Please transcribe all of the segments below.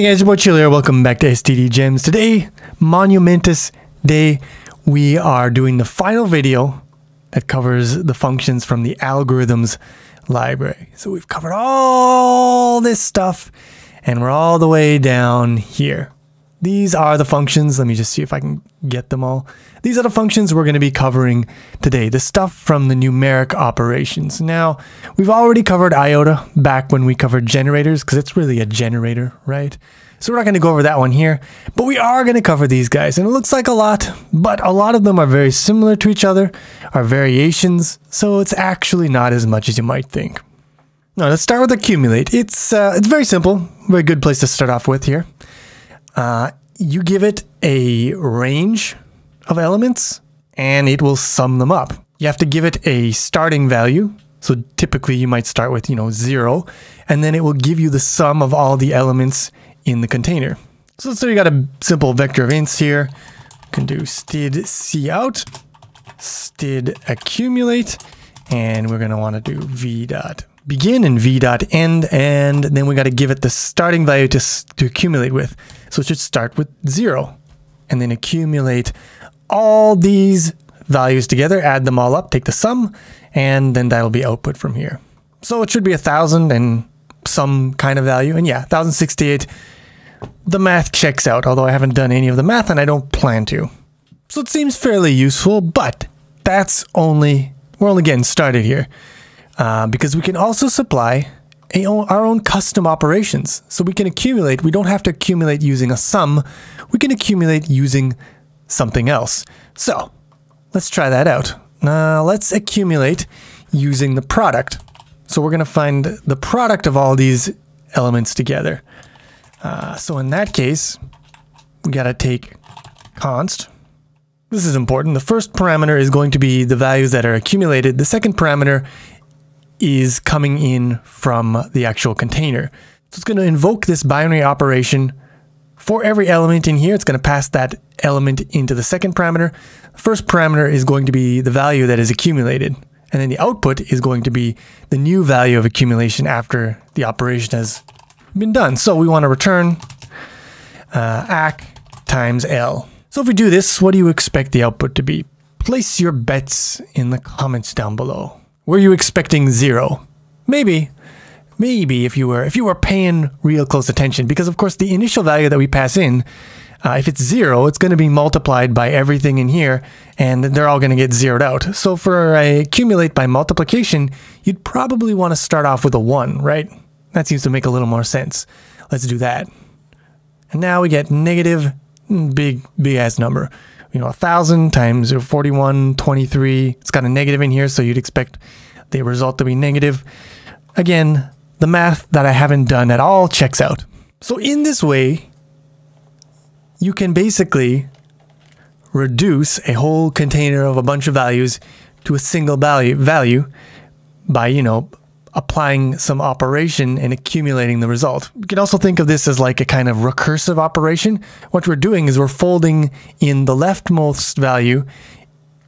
Hey guys, your boy Chili here. Welcome back to STD Gems. Today, monumentous day. We are doing the final video that covers the functions from the algorithms library. So we've covered all this stuff and we're all the way down here. These are the functions. Let me just see if I can get them all. These are the functions we're going to be covering today. The stuff from the numeric operations. Now, we've already covered iota back when we covered generators because it's really a generator, right? So we're not going to go over that one here, but we are going to cover these guys. And it looks like a lot, but a lot of them are very similar to each other, are variations, so it's actually not as much as you might think. Now, let's start with accumulate. It's, uh, it's very simple, very good place to start off with here. Uh, you give it a range of elements and it will sum them up. You have to give it a starting value. So typically you might start with, you know, zero, and then it will give you the sum of all the elements in the container. So let's say you got a simple vector of ints here. You can do std cout, std accumulate, and we're going to want to do v dot begin and v dot end, and then we got to give it the starting value to, to accumulate with. So it should start with zero and then accumulate all these values together, add them all up, take the sum, and then that'll be output from here. So it should be a thousand and some kind of value. And yeah, 1068, the math checks out, although I haven't done any of the math and I don't plan to. So it seems fairly useful, but that's only, we're only getting started here. Uh, because we can also supply a, our own custom operations. So we can accumulate, we don't have to accumulate using a sum, we can accumulate using something else. So let's try that out. Now let's accumulate using the product. So we're going to find the product of all these elements together. Uh, so in that case, we got to take const. This is important. The first parameter is going to be the values that are accumulated. The second parameter is coming in from the actual container. So it's going to invoke this binary operation for every element in here. It's going to pass that element into the second parameter. The first parameter is going to be the value that is accumulated. And then the output is going to be the new value of accumulation after the operation has been done. So we want to return uh, ACK times L. So if we do this, what do you expect the output to be? Place your bets in the comments down below. Were you expecting zero? Maybe. Maybe if you were if you were paying real close attention, because of course the initial value that we pass in, uh, if it's zero, it's going to be multiplied by everything in here, and they're all going to get zeroed out. So for a accumulate by multiplication, you'd probably want to start off with a one, right? That seems to make a little more sense. Let's do that. And now we get negative, mm, big, big ass number you know, 1,000 times 41, 23. It's got a negative in here, so you'd expect the result to be negative. Again, the math that I haven't done at all checks out. So in this way, you can basically reduce a whole container of a bunch of values to a single value value by, you know, applying some operation and accumulating the result. You can also think of this as like a kind of recursive operation. What we're doing is we're folding in the leftmost value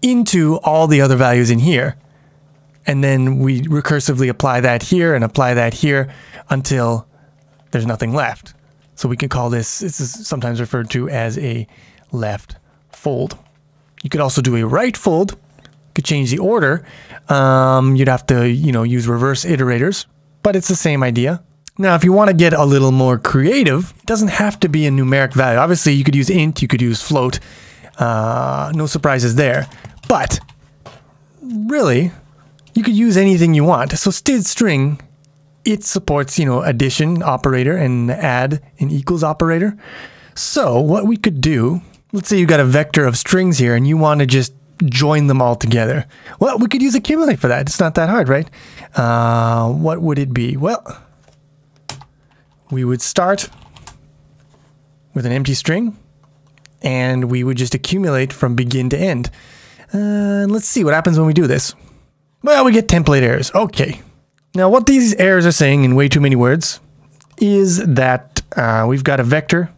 into all the other values in here. And then we recursively apply that here and apply that here until there's nothing left. So we can call this, this is sometimes referred to as a left fold. You could also do a right fold, could change the order. Um, you'd have to, you know, use reverse iterators, but it's the same idea. Now, if you want to get a little more creative, it doesn't have to be a numeric value. Obviously, you could use int, you could use float. Uh, no surprises there. But really, you could use anything you want. So std string, it supports, you know, addition operator and add an equals operator. So what we could do, let's say you got a vector of strings here and you want to just join them all together. Well, we could use accumulate for that. It's not that hard, right? Uh, what would it be? Well, we would start with an empty string and we would just accumulate from begin to end. Uh, let's see what happens when we do this. Well, we get template errors. Okay. Now, what these errors are saying in way too many words is that uh, we've got a vector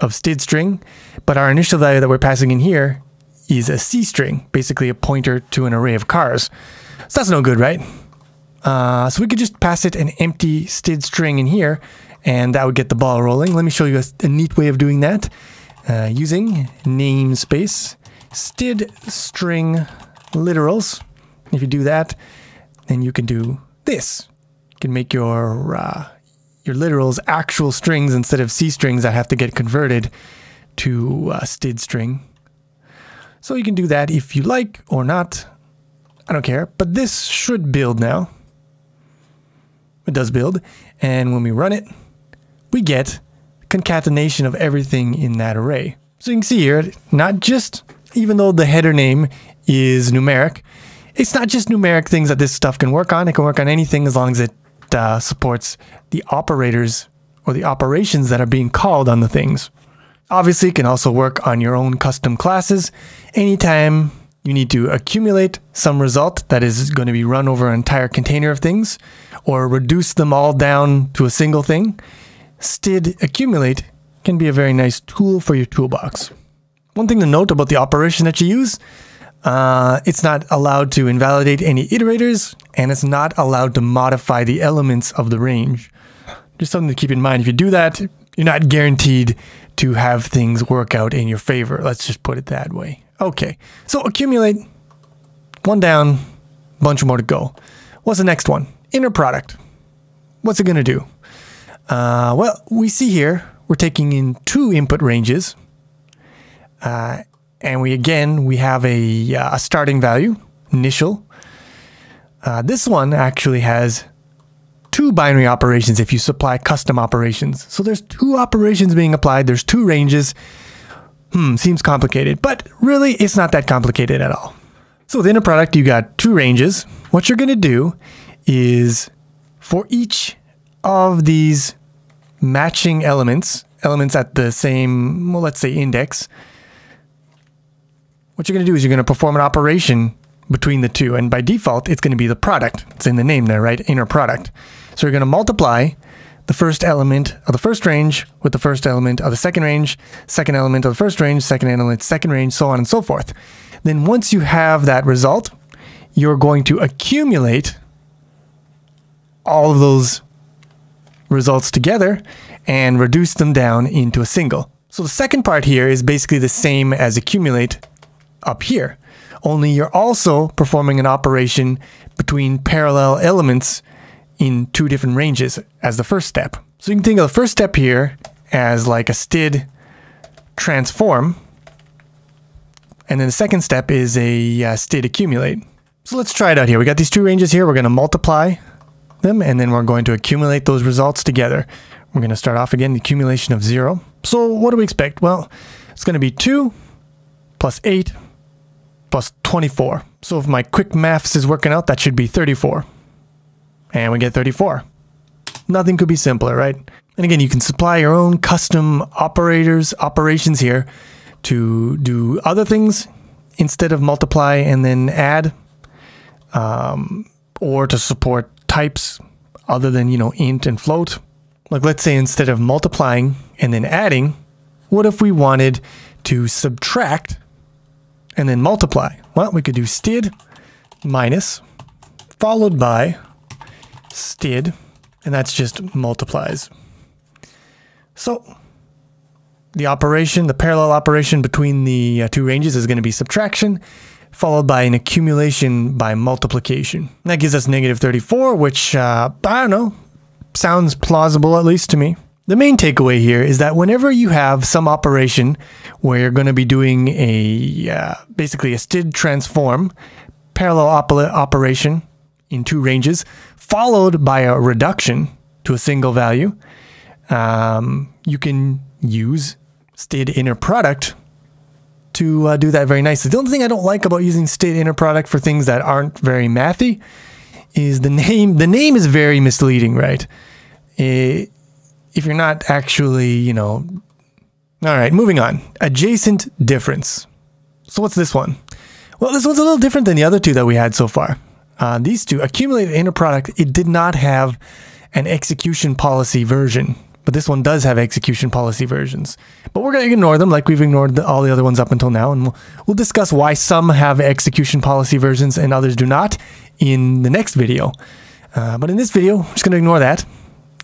of std string, but our initial value that we're passing in here is a C string, basically a pointer to an array of cars. So that's no good, right? Uh, so we could just pass it an empty std string in here, and that would get the ball rolling. Let me show you a, a neat way of doing that. Uh, using namespace std string literals. If you do that, then you can do this. You can make your uh, your literals actual strings instead of C strings that have to get converted to uh, std string. So you can do that if you like or not. I don't care. But this should build now. It does build. And when we run it, we get concatenation of everything in that array. So you can see here, not just, even though the header name is numeric, it's not just numeric things that this stuff can work on. It can work on anything as long as it uh, supports the operators or the operations that are being called on the things. Obviously, it can also work on your own custom classes. Anytime you need to accumulate some result that is going to be run over an entire container of things, or reduce them all down to a single thing, std accumulate can be a very nice tool for your toolbox. One thing to note about the operation that you use, uh, it's not allowed to invalidate any iterators, and it's not allowed to modify the elements of the range. Just something to keep in mind. If you do that, you're not guaranteed to have things work out in your favor. Let's just put it that way. Okay, so accumulate, one down, bunch more to go. What's the next one? Inner product. What's it going to do? Uh, well, we see here we're taking in two input ranges. Uh, and we again, we have a, uh, a starting value, initial. Uh, this one actually has two binary operations if you supply custom operations. So there's two operations being applied, there's two ranges. Hmm, seems complicated, but really it's not that complicated at all. So within a product, you got two ranges. What you're gonna do is for each of these matching elements, elements at the same, well, let's say index, what you're going to do is you're going to perform an operation between the two. And by default, it's going to be the product. It's in the name there, right? Inner product. So you're going to multiply the first element of the first range with the first element of the second range, second element of the first range, second element, second range, so on and so forth. Then once you have that result, you're going to accumulate all of those results together and reduce them down into a single. So the second part here is basically the same as accumulate up here, only you're also performing an operation between parallel elements in two different ranges as the first step. So you can think of the first step here as like a std transform. And then the second step is a uh, std accumulate. So let's try it out here. We got these two ranges here. We're going to multiply them and then we're going to accumulate those results together. We're going to start off again, the accumulation of zero. So what do we expect? Well, it's going to be two plus eight plus 24. So if my quick maths is working out, that should be 34 and we get 34. Nothing could be simpler, right? And again, you can supply your own custom operators, operations here to do other things instead of multiply and then add, um, or to support types other than, you know, int and float. Like let's say instead of multiplying and then adding, what if we wanted to subtract and then multiply? Well, we could do std minus followed by std, and that's just multiplies. So the operation, the parallel operation between the uh, two ranges is going to be subtraction, followed by an accumulation by multiplication. That gives us negative 34, which, uh, I don't know, sounds plausible at least to me. The main takeaway here is that whenever you have some operation where you're going to be doing a uh, basically a std transform parallel op operation in two ranges, followed by a reduction to a single value, um, you can use std inner product to uh, do that very nicely. The only thing I don't like about using std inner product for things that aren't very mathy is the name. The name is very misleading, right? It, if you're not actually, you know. All right, moving on. Adjacent difference. So what's this one? Well, this one's a little different than the other two that we had so far. Uh, these two, accumulated inner product, it did not have an execution policy version, but this one does have execution policy versions. But we're going to ignore them like we've ignored the, all the other ones up until now, and we'll, we'll discuss why some have execution policy versions and others do not in the next video. Uh, but in this video, I'm just going to ignore that,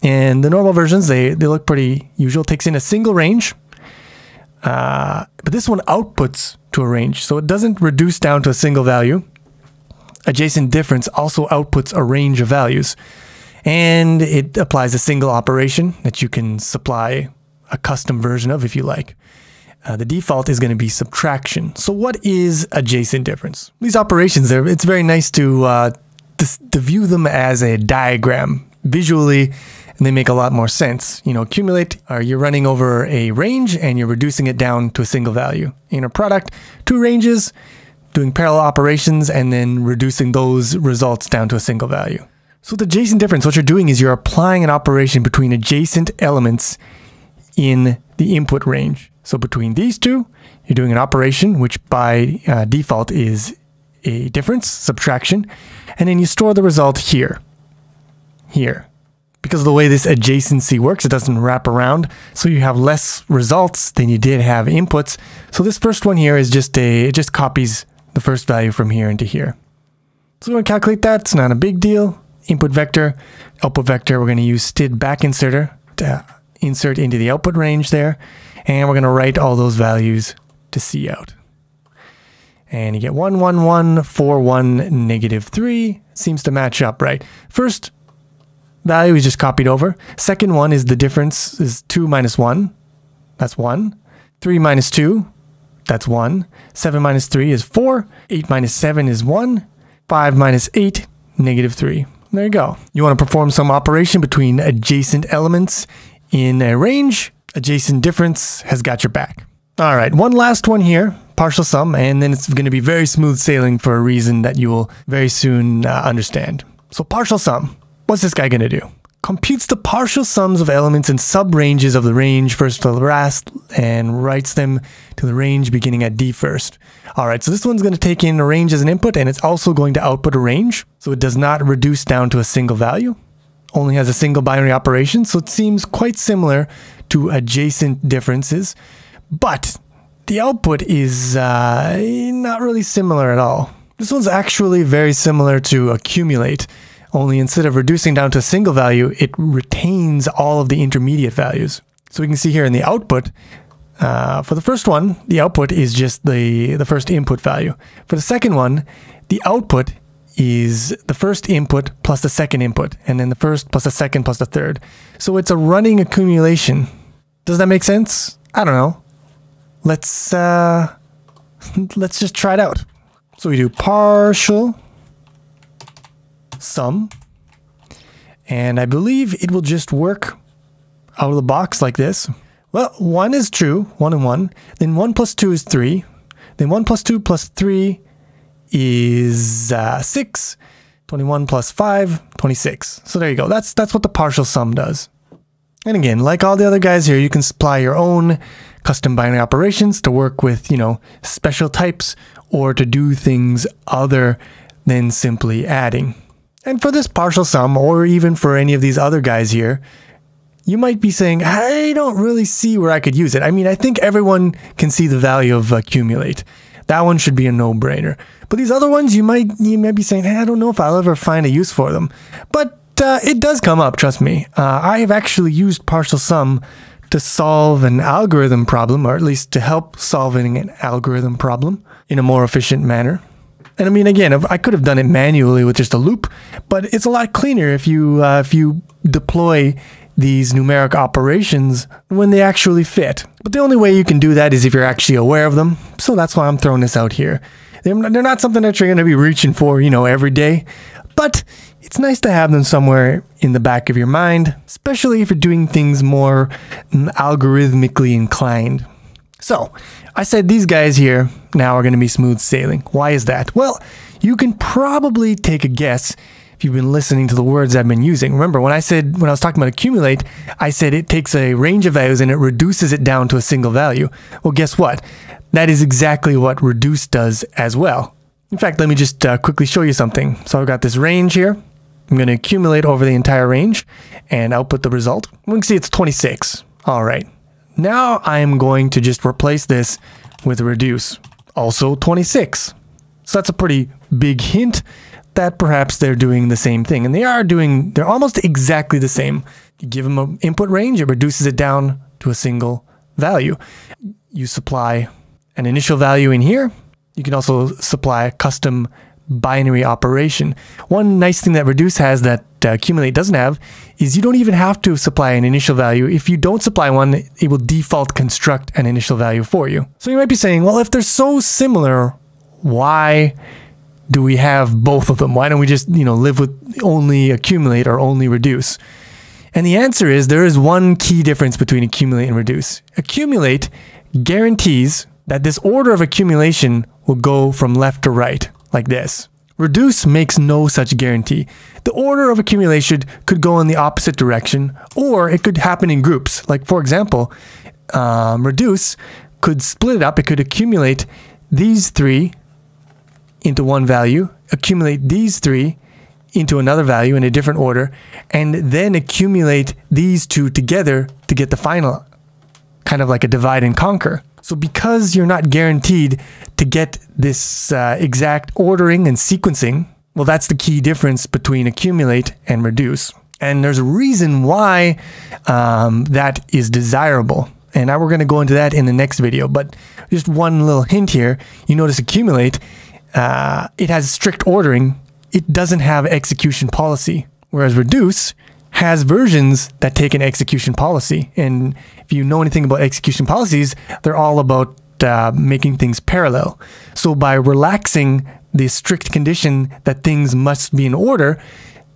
And the normal versions, they, they look pretty usual. Takes in a single range, uh, but this one outputs to a range. So it doesn't reduce down to a single value. Adjacent difference also outputs a range of values. And it applies a single operation that you can supply a custom version of if you like. Uh, the default is going to be subtraction. So what is adjacent difference? These operations, there, it's very nice to, uh, to, to view them as a diagram visually and they make a lot more sense. You know, accumulate, uh, you're running over a range and you're reducing it down to a single value. Inner product, two ranges, doing parallel operations and then reducing those results down to a single value. So with adjacent difference, what you're doing is you're applying an operation between adjacent elements in the input range. So between these two, you're doing an operation which by uh, default is a difference, subtraction, and then you store the result here, here. Because of the way this adjacency works, it doesn't wrap around, so you have less results than you did have inputs. So this first one here is just a, it just copies the first value from here into here. So we're to calculate that, it's not a big deal. Input vector, output vector, we're going to use std back inserter to insert into the output range there. And we're going to write all those values to C out. And you get 1, 1, 1, 4, 1, negative 3. Seems to match up, right? First value is just copied over. Second one is the difference is 2 minus 1. That's 1. 3 minus 2. That's 1. 7 minus 3 is 4. 8 minus 7 is 1. 5 minus 8, negative 3. There you go. You want to perform some operation between adjacent elements in a range adjacent difference has got your back. All right, one last one here, partial sum, and then it's going to be very smooth sailing for a reason that you will very soon uh, understand. So partial sum, what's this guy to do? Computes the partial sums of elements in subranges of the range first to the last and writes them to the range beginning at D first. All right, so this one's to take in a range as an input and it's also going to output a range. So it does not reduce down to a single value only has a single binary operation, so it seems quite similar to adjacent differences, but the output is uh, not really similar at all. This one's actually very similar to accumulate, only instead of reducing down to a single value, it retains all of the intermediate values. So we can see here in the output, uh, for the first one, the output is just the, the first input value. For the second one, the output is the first input plus the second input, and then the first plus the second plus the third. So it's a running accumulation. Does that make sense? I don't know. Let's uh, let's just try it out. So we do partial sum, and I believe it will just work out of the box like this. Well, 1 is true, 1 and 1. Then 1 plus 2 is 3. Then 1 plus 2 plus 3 is uh, 6. 21 plus 5, 26. So there you go. That's that's what the partial sum does. And again, like all the other guys here, you can supply your own custom binary operations to work with, you know, special types or to do things other than simply adding. And for this partial sum, or even for any of these other guys here, you might be saying, I don't really see where I could use it. I mean, I think everyone can see the value of accumulate. That one should be a no-brainer. But these other ones, you might you might be saying, hey, I don't know if I'll ever find a use for them. But uh, it does come up, trust me. Uh, I have actually used partial sum to solve an algorithm problem, or at least to help solving an algorithm problem in a more efficient manner. And I mean, again, I could have done it manually with just a loop, but it's a lot cleaner if you uh, if you deploy these numeric operations when they actually fit. But the only way you can do that is if you're actually aware of them. So that's why I'm throwing this out here. They're, not something that you're going to be reaching for, you know, every day. But it's nice to have them somewhere in the back of your mind, especially if you're doing things more algorithmically inclined. So, I said these guys here now are going to be smooth sailing. Why is that? Well, you can probably take a guess if you've been listening to the words I've been using. Remember, when I said, when I was talking about accumulate, I said it takes a range of values and it reduces it down to a single value. Well, guess what? That is exactly what reduce does as well. In fact, let me just uh, quickly show you something. So I've got this range here. I'm going to accumulate over the entire range and output the result. We can see it's 26. All right. Now I'm going to just replace this with reduce, also 26. So that's a pretty big hint that perhaps they're doing the same thing. And they are doing, they're almost exactly the same. You give them an input range, it reduces it down to a single value. You supply an initial value in here. You can also supply a custom binary operation. One nice thing that reduce has that uh, accumulate doesn't have is you don't even have to supply an initial value. If you don't supply one, it will default construct an initial value for you. So you might be saying, well, if they're so similar, why do we have both of them? Why don't we just, you know, live with only accumulate or only reduce? And the answer is there is one key difference between accumulate and reduce. Accumulate guarantees that this order of accumulation will go from left to right, like this. Reduce makes no such guarantee. The order of accumulation could go in the opposite direction, or it could happen in groups. Like, for example, um, reduce could split it up, it could accumulate these three into one value, accumulate these three into another value in a different order, and then accumulate these two together to get the final, kind of like a divide and conquer. So because you're not guaranteed to get this uh, exact ordering and sequencing, well, that's the key difference between accumulate and reduce. And there's a reason why um, that is desirable. And now we're going to go into that in the next video. But just one little hint here. You notice accumulate, uh, it has strict ordering. It doesn't have execution policy. Whereas reduce has versions that take an execution policy. And if you know anything about execution policies, they're all about uh, making things parallel. So by relaxing the strict condition that things must be in order,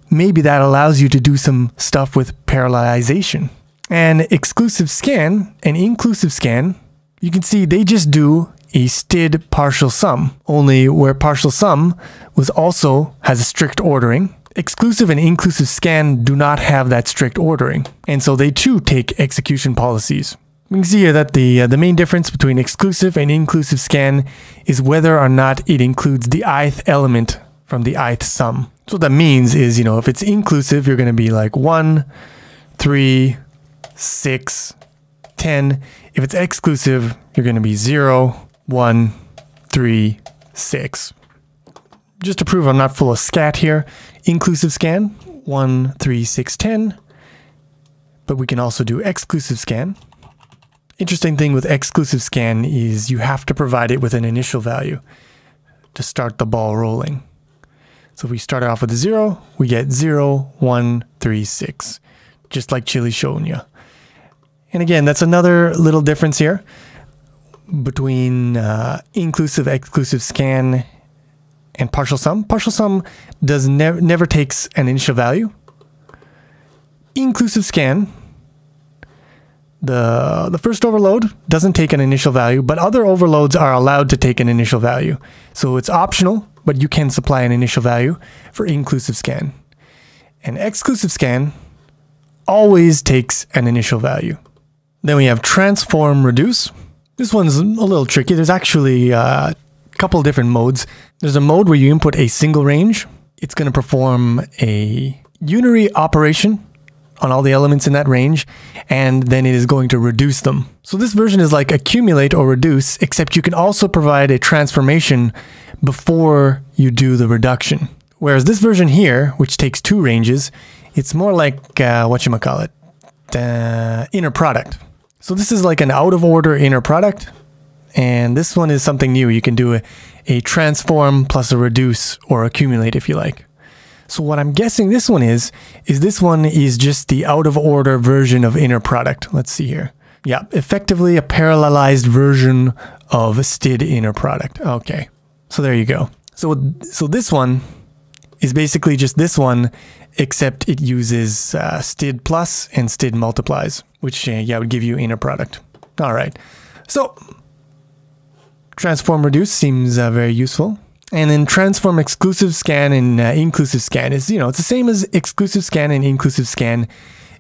maybe that allows you to do some stuff with parallelization. And exclusive scan and inclusive scan, you can see they just do a std partial sum, only where partial sum was also has a strict ordering exclusive and inclusive scan do not have that strict ordering, and so they too take execution policies. We can see here that the, uh, the main difference between exclusive and inclusive scan is whether or not it includes the ith element from the ith sum. So what that means is, you know, if it's inclusive, you're going to be like 1, 3, 6, 10. If it's exclusive, you're going to be 0, 1, 3, 6. Just to prove I'm not full of scat here, inclusive scan, 1, 3, 6, 10. But we can also do exclusive scan. Interesting thing with exclusive scan is you have to provide it with an initial value to start the ball rolling. So if we start off with a 0, we get 0, 1, 3, 6, just like Chili showing you. And again, that's another little difference here between uh, inclusive exclusive scan and partial sum. Partial sum does never never takes an initial value. Inclusive scan, the the first overload doesn't take an initial value, but other overloads are allowed to take an initial value. So it's optional, but you can supply an initial value for inclusive scan. And exclusive scan always takes an initial value. Then we have transform reduce. This one's a little tricky. There's actually uh, couple different modes. There's a mode where you input a single range. It's going to perform a unary operation on all the elements in that range, and then it is going to reduce them. So this version is like accumulate or reduce, except you can also provide a transformation before you do the reduction. Whereas this version here, which takes two ranges, it's more like, uh, what you call it, uh, inner product. So this is like an out of order inner product, and this one is something new. You can do a, a transform plus a reduce or accumulate if you like. So what I'm guessing this one is, is this one is just the out of order version of inner product. Let's see here. Yeah, effectively a parallelized version of std inner product. Okay, so there you go. So, so this one is basically just this one, except it uses uh, std plus and std multiplies, which uh, yeah would give you inner product. All right, so transform reduce seems uh, very useful. And then transform exclusive scan and uh, inclusive scan is, you know, it's the same as exclusive scan and inclusive scan,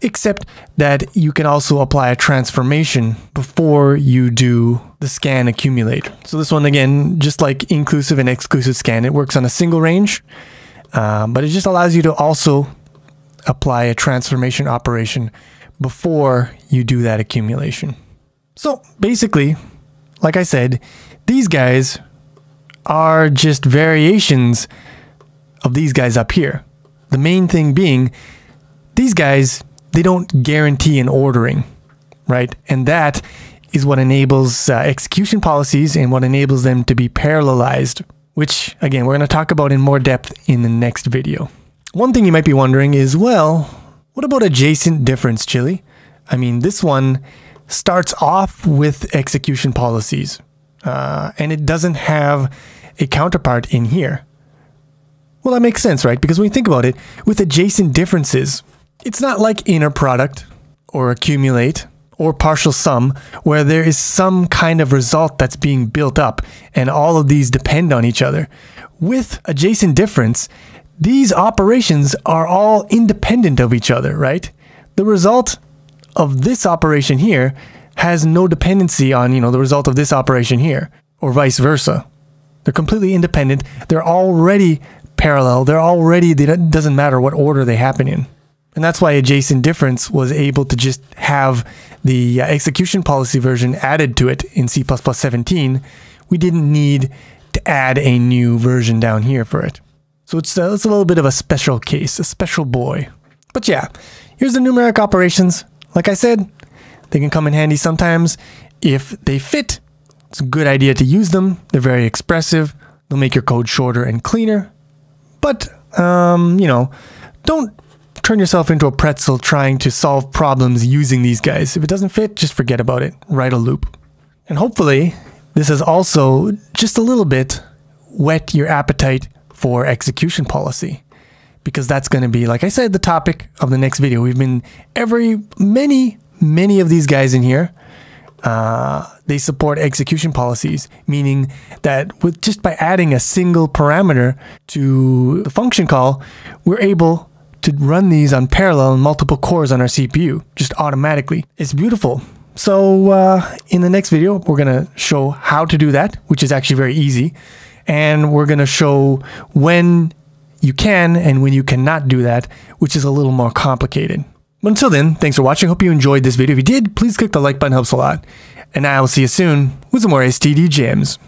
except that you can also apply a transformation before you do the scan accumulate. So this one, again, just like inclusive and exclusive scan, it works on a single range, uh, but it just allows you to also apply a transformation operation before you do that accumulation. So basically, like I said, these guys are just variations of these guys up here. The main thing being, these guys they don't guarantee an ordering, right? And that is what enables uh, execution policies and what enables them to be parallelized, which again, we're going to talk about in more depth in the next video. One thing you might be wondering is, well, what about adjacent difference, Chili? I mean, this one starts off with execution policies, uh, and it doesn't have a counterpart in here. Well, that makes sense, right? Because when you think about it, with adjacent differences, it's not like inner product or accumulate or partial sum where there is some kind of result that's being built up and all of these depend on each other. With adjacent difference, these operations are all independent of each other, right? The result of this operation here has no dependency on, you know, the result of this operation here or vice versa. They're completely independent. They're already parallel. They're already, it doesn't matter what order they happen in. And that's why adjacent difference was able to just have the uh, execution policy version added to it in C++ 17. We didn't need to add a new version down here for it. So it's, uh, it's a little bit of a special case, a special boy. But yeah, here's the numeric operations. Like I said, they can come in handy sometimes if they fit. It's a good idea to use them. They're very expressive. They'll make your code shorter and cleaner. But, um, you know, don't turn yourself into a pretzel trying to solve problems using these guys. If it doesn't fit, just forget about it. Write a loop. And hopefully, this has also just a little bit whet your appetite for execution policy. Because that's going to be, like I said, the topic of the next video. We've been every, many, many of these guys in here uh, they support execution policies, meaning that with just by adding a single parameter to the function call, we're able to run these on parallel and multiple cores on our CPU just automatically. It's beautiful. So uh, in the next video, we're going to show how to do that, which is actually very easy. And we're going to show when you can and when you cannot do that, which is a little more complicated. But until then, thanks for watching. Hope you enjoyed this video. If you did, please click the like button, helps a lot. And I will see you soon with some more STD gems.